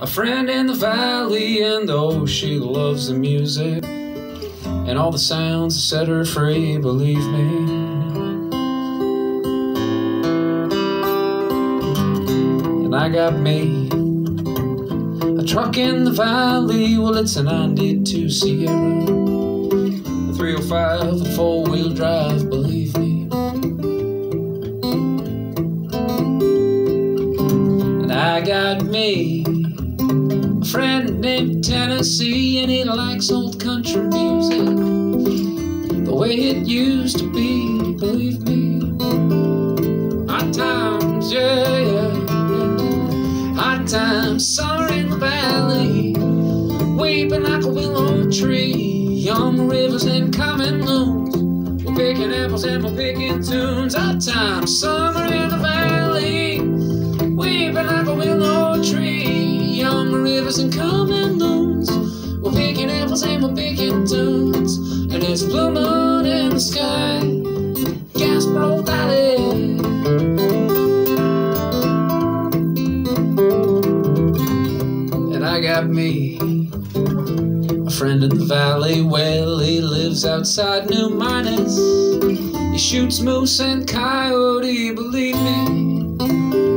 a friend in the valley, and oh, she loves the music and all the sounds that set her free, believe me. And I got me a truck in the valley, well, it's a 92 Sierra, a 305 with four wheel drive, believe me. And I got me a friend named Tennessee, and he likes old country music the way it used to be, believe me. Hot times, yeah, yeah. Hot times, summer in the valley, weeping like a willow tree. Young rivers and coming moons, we're picking apples and we're picking tunes. Hot times, summer in the valley, weeping like a willow tree. And coming moons, we're picking apples and we're picking tunes. And there's a blue moon in the sky, Gaspereau Valley. And I got me a friend in the valley. Well, he lives outside New Minas. He shoots moose and coyote, believe me.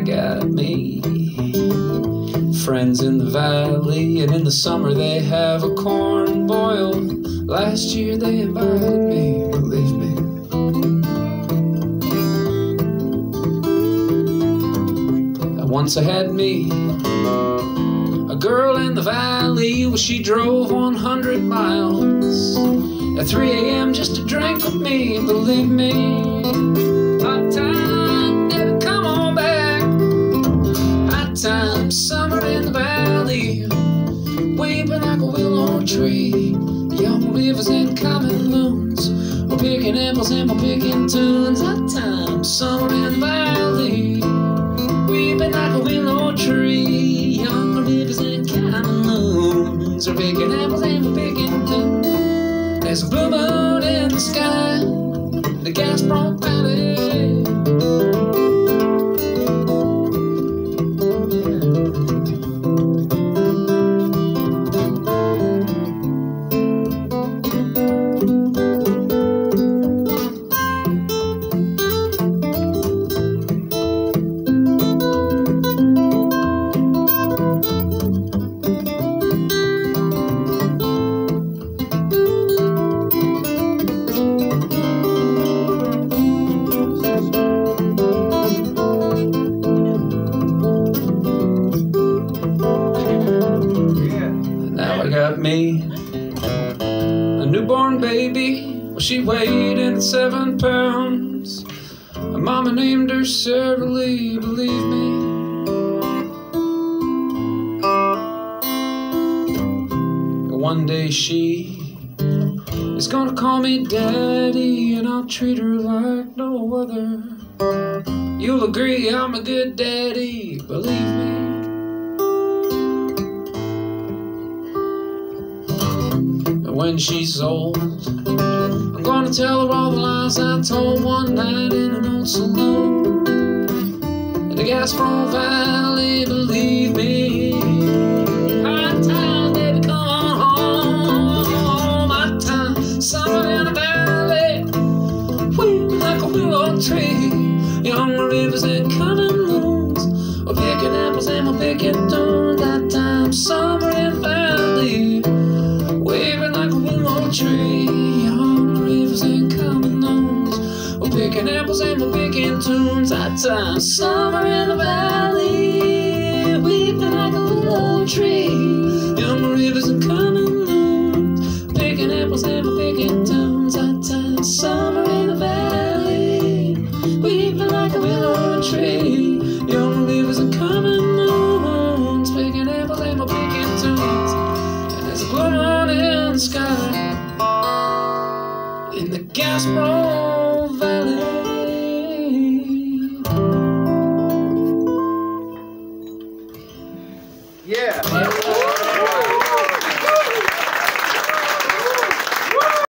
Got me friends in the valley, and in the summer they have a corn boil. Last year they invited me, believe me. Once I had me a girl in the valley. Well, she drove 100 miles at 3 a.m. just to drink with me. Believe me, tree. Young rivers and coming moons. We're picking apples and we're picking tunes. Hot time, summer in the valley weeping like a willow tree. Young rivers and canyons are picking apples and we're picking too. There's a blue moon in the sky, the Valley. Me a newborn baby. Well, she weighed in seven pounds. My mama named her Sarah Lee, believe me. One day she is gonna call me daddy, and I'll treat her like no other. You'll agree I'm a good daddy, believe me. When she's old, I'm gonna tell her all the lies I told one night in an old saloon. In the Gaspereau Valley, believe me. High time, baby, come on home. High time, summer in the valley. Weeping like a willow tree. Young rivers and coming moons. We're picking apples and we're picking tunes. That time, tree. Young rivers and coming moons. We're picking apples and we're picking tunes. Hot time, summer in the valley, weeping like a willow tree. Young rivers and coming moons. Picking apples and we're picking tunes. Hot time, summer in the valley, weeping like a willow tree. Young rivers and coming moons. Picking apples and we're picking tunes. And there's a blue moon in the sky Gaspereau